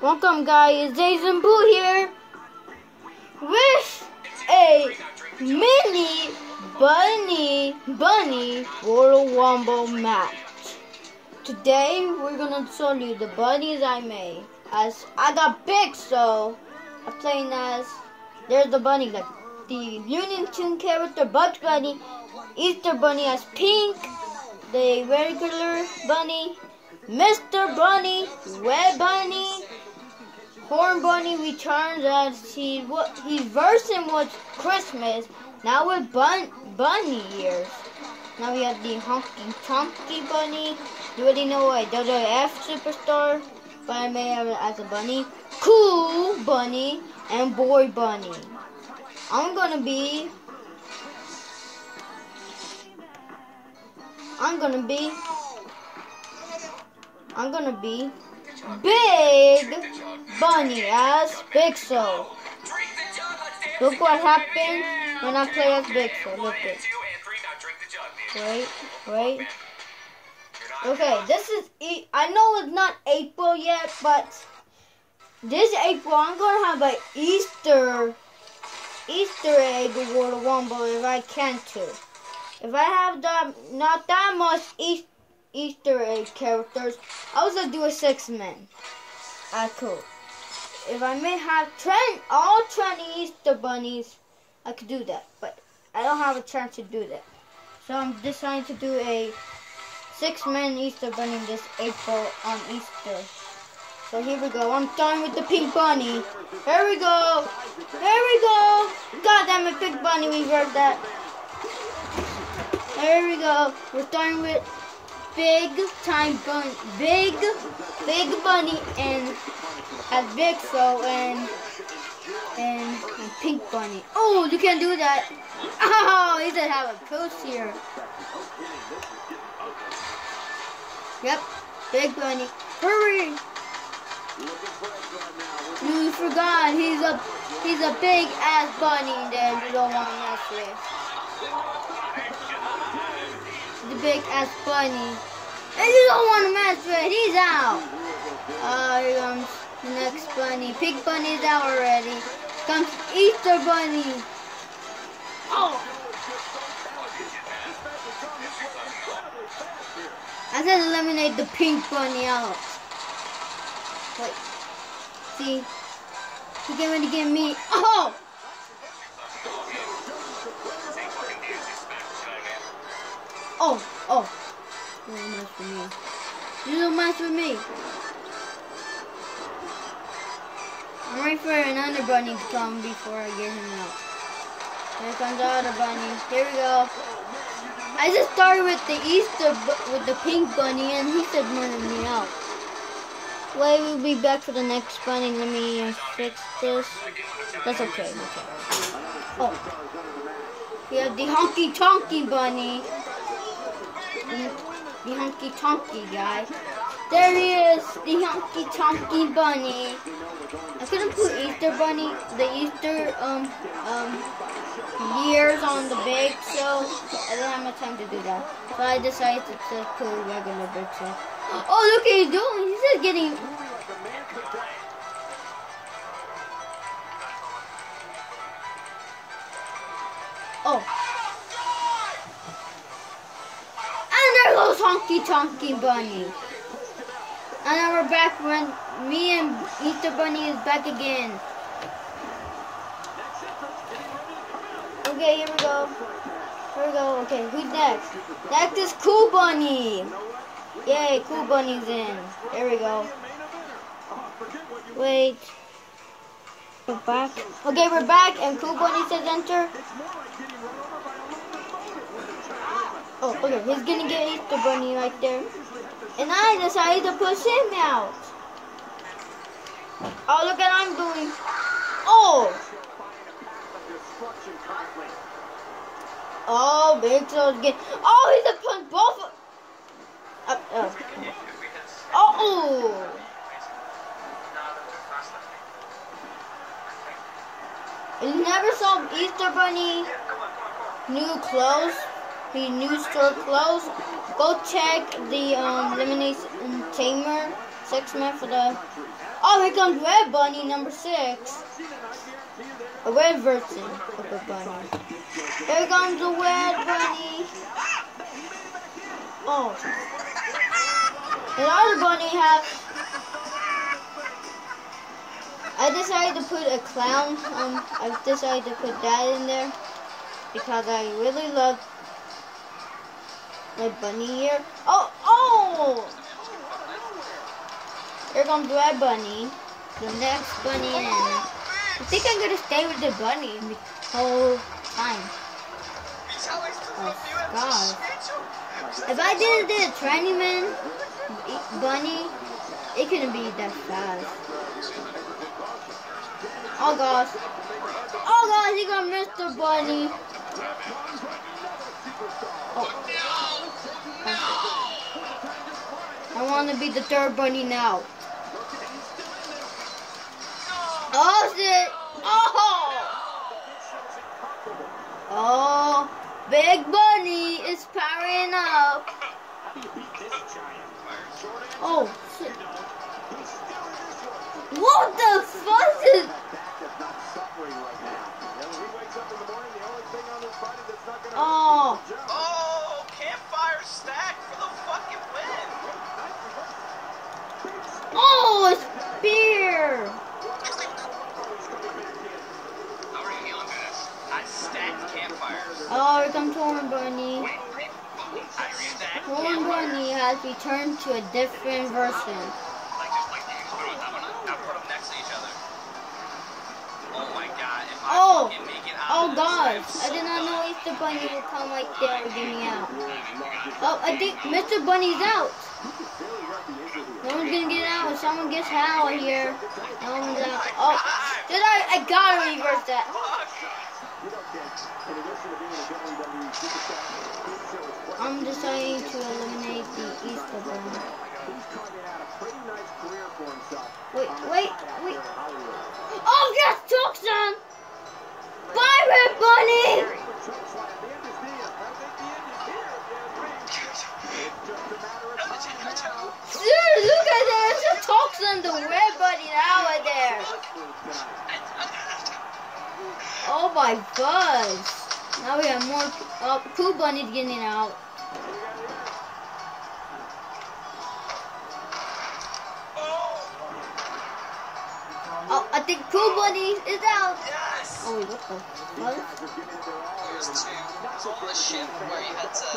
Welcome guys, Jason Boo here with a mini bunny bunny Royal Rumble match. Today we're gonna show you the bunnies I made. As I got big so I'm playing as there's the bunny like the Looney Tune character Bugs Bunny, Easter Bunny as pink, the regular bunny, Mr. Bunny, Red Bunny, Horn Bunny returns as he what his version was Christmas. Now with bun bunny years. Now we have the Honky Tonky Bunny. You already know a WWF superstar, but I may have it as a bunny. Cool Bunny and Boy Bunny. I'm gonna be. I'm gonna be. I'm gonna be Big Bunny as Big Show. Look what happened when I play as Big Show. Look it. Wait, wait. Okay, this is. E I know it's not April yet, but this April I'm gonna have an Easter Easter egg World Rumble if I can too. If I have that not that much Easter Easter egg characters. I was gonna do a six man. I ah, could. If I may have 20, all 20 Easter bunnies, I could do that. But I don't have a chance to do that. So I'm deciding to do a six man Easter bunny this April on Easter. So here we go. I'm starting with the pink bunny. Here we go. Here we go. God damn it, pink bunny. We heard that. There we go. We're starting with big time bunny, big, big bunny, and a Big Show and and pink bunny. Oh, you can't do that. Oh, he doesn't have a post here. Yep, big bunny. Hurry! You forgot he's a he's a big ass bunny that you don't want to mess with. The big ass bunny. And you don't want to mess with, he's out. Uh, here comes the next bunny. Pink bunny's out already. Comes Easter bunny. Oh. I said eliminate the pink bunny out. Wait. See? He's ready to get me. Oh! Oh, oh. You don't mess with me. You don't mess with me. I'm waiting for another bunny to come before I get him out. Here comes other bunny. Here we go. I just started with the Easter, with the pink bunny, and he said murder me out. Wait, we'll be back for the next bunny. Let me fix this. That's okay. okay. Oh. We have the honky tonky bunny the honky tonky guy. There he is, the honky tonky bunny. I couldn't put Easter bunny, the Easter um um years on the big, so I didn't have much time to do that. So I decided to just put regular Big Show. Oh look what he's doing, he's just getting Oh. Honky Tonky Bunny. And now we're back when me and Easter Bunny is back again. Okay, here we go. Here we go. Okay, who's next? Next is Cool Bunny. Yay, Cool Bunny's in. There we go. Wait. We're back. Okay, we're back, and Cool Bunny says enter. Oh, okay, he's gonna get Easter Bunny right there. And I decided to push him out. Oh, look at I'm doing. Oh! Oh, Big Show's getting. Oh, he's a punch both of. Uh, uh. Oh! You never saw Easter Bunny new clothes the new store closed. Go check the um, Lemonade Tamer six man for the. Oh, here comes Red Bunny, number six. A red version of the bunny. Here comes the red bunny. Oh. The other bunny has. I decided to put a clown. Um, I decided to put that in there because I really love my bunny here. Oh, oh! Here comes Red Bunny. The next bunny in. I think I'm gonna stay with the bunny the whole time. Oh, God. If I didn't do the training man bunny, it couldn't be that fast. Oh gosh. Oh gosh, he got Mr. Bunny. Oh. I want to be the third bunny now. Oh shit! Oh! Oh, Big Bunny is powering up. Oh shit! What the fuck is? My god! If I Oh. fucking make it out Oh of this, gosh, I'm I did not know Easter Bunny would come right there and get me out. Oh, I think Mr. Bunny's out. No one's gonna get out. Someone gets Hal here. No one's out. Oh, did I? I gotta reverse that. I'm deciding to eliminate the Easter Bunny. Wait, wait, wait. Oh yes, Tucson! Bye, Red Bunny! Dude, look at that! It's a Tucson, the Red Bunny now right there. Oh my god! Now we have more. Oh, Pooh Bunny's getting out. Oh, I think Pooh Bunny is out. Yes! Oh wait, what the? What? Here's two. Pull the ship where you had to.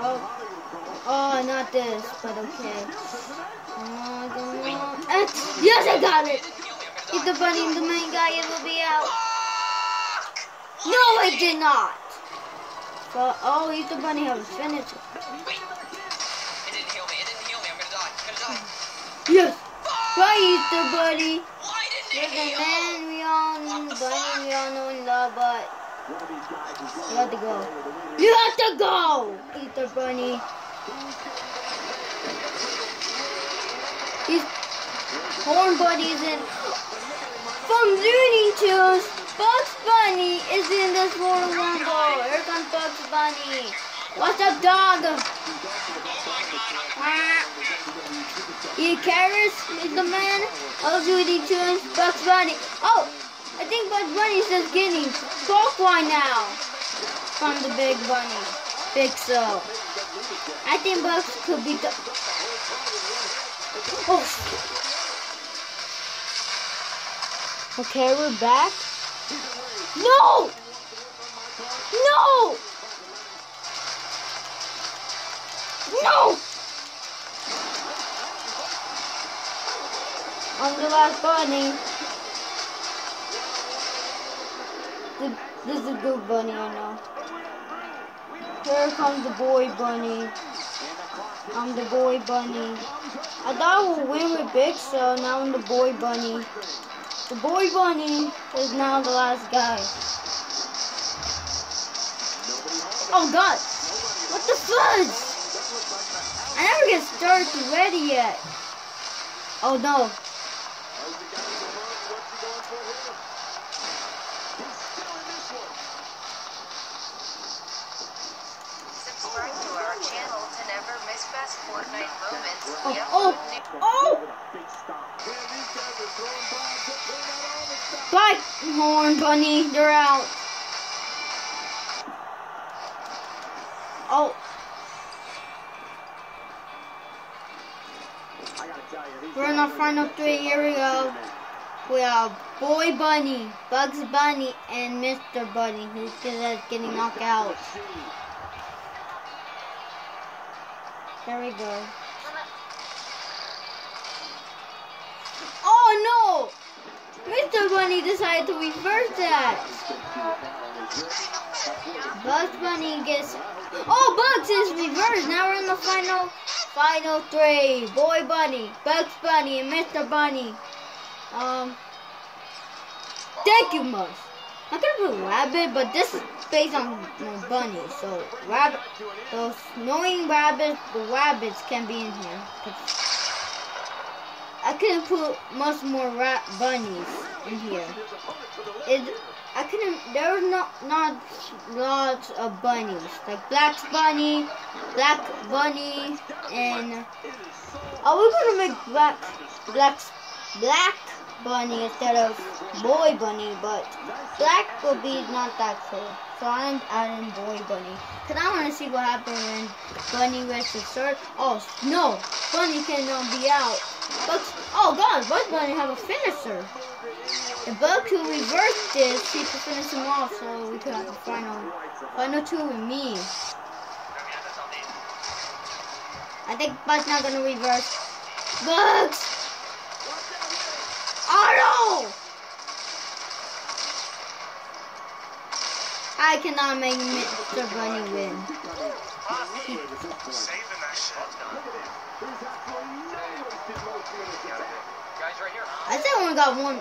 Oh, oh, not this, but okay. Oh, on. Eh, Yes, I got it. If the bunny and the main guy, it will be out. No, it did not. But oh, eat the bunny has finished. it. Wait. It didn't heal me. It didn't heal me. I'm gonna die. I'm gonna die. Yes. Bye, Easter Bunny. Why didn't You're it the heal? man we all know, bunny we all know and love, but you have to go. You have to go, Easter Bunny. These horn buddies and from Looney Tunes, Bugs Bunny is in this Royal Rumble. Here comes Bugs Bunny. What's up, dog? He carries is the man of Looney Tunes, Bugs Bunny. Oh, I think Bugs Bunny is just getting Pokemon now from the Big Bunny. Big Show. I think Bugs could be the. Oh. Okay, we're back. No! No! No! I'm the last bunny. This is a good bunny, I know. Here comes the boy bunny. I'm the boy bunny. I thought would win with Big Show, now I'm the boy bunny. The boy bunny is now the last guy. Oh god! What the fudge? I never get started ready yet. Oh no. Subscribe to our channel to never miss His best Fortnite moments. Oh, oh, oh! Horn Bunny. They're out. Oh, we're in our final three. Here we go. We have Boy Bunny, Bugs Bunny, and Mr. Bunny, who's getting knocked out. There we go. Mr. Bunny decided to reverse that. Bugs Bunny gets. Oh, Bugs is reversed. Now we're in the final, final three. Boy Bunny, Bugs Bunny, and Mr. Bunny. Um. Thank you, Mus. I'm gonna put rabbit, but this is based on my bunny. So rabbit, those knowing rabbits, the rabbits can be in here. I couldn't put much more rat bunnies in here. It, I couldn't. There was not not lots of bunnies like Black Bunny, Black Bunny, and are we gonna make Black Black Black Bunny instead of Boy Bunny? But Black will be not that cool. So I'm adding Boy Bunny. Cause I want to see what happens when Bunny gets the sword. Oh no, Bunny cannot be out. Bugs, oh god, Bugs Bunny have a finisher. The bug who reversed this, he could finish him off, so we could have a final, final two with me. I think Bug's not gonna reverse. Bugs! Oh no! I cannot make Mr. Bunny win. I think I only got one.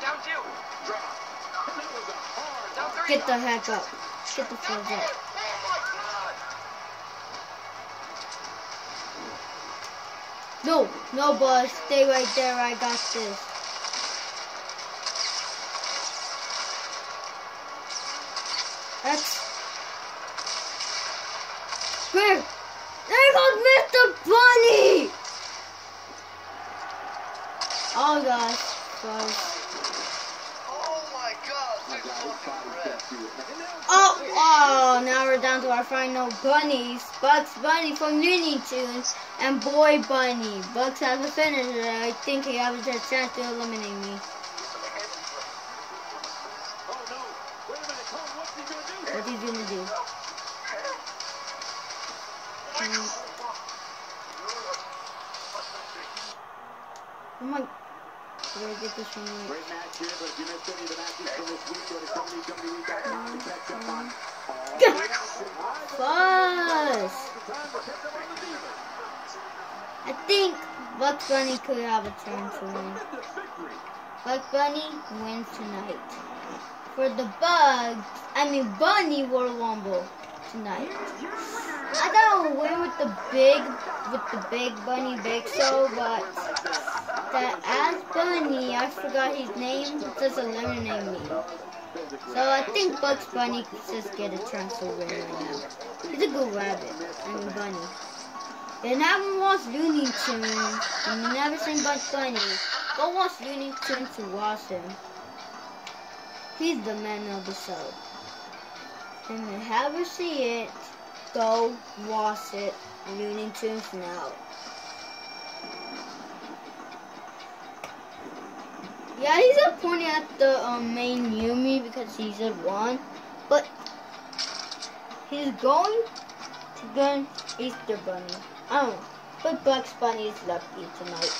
Down two. Get the heck up. Get the fuck up. No, no, boss. Stay right there. I got this. That's. Where? There goes Mr. Bunny! Oh gosh. Gosh. Oh. Oh, oh, now we're down to our final bunnies. Bugs Bunny from Looney Tunes and Boy Bunny. Bugs has a finisher. I think he has a chance to eliminate me. What he's gonna do? Mm. Get this from? Right? Great match here, but if you missed any of the matches from this week, go to WWE.com to catch up on Fuzz! I think Bugs Bunny could have a chance to win. Bugs Bunny wins tonight. For the Bugs, I mean Bunny World Rumble tonight. I thought I would win with the big, with the big Bunny Big Show, but that ass Bunny, I forgot his name, just eliminate me. So I think Bugs Bunny could just get a to win right now. He's a good rabbit. I mean bunny. And haven't watched Looney Tunes and you never seen Bugs Bunny, go watch Looney Tunes to watch him. He's the man of the show. And if you haven't seen it, go watch it. Looney Tunes now. Yeah, he's up pointing at the um, main Yumi because he's at one, but he's going to gun Easter Bunny. Oh, but Bugs Bunny is lucky tonight.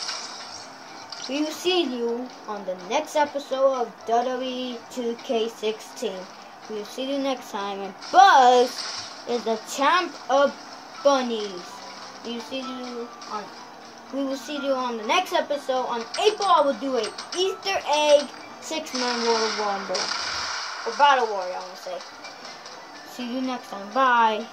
We will see you on the next episode of WWE 2K16. We will see you next time. And Bugs is the champ of bunnies. We will see you on we will see you on the next episode. On April, I will do a Easter egg six-man Royal Rumble. Or Battle Warrior, I want to say. See you next time. Bye.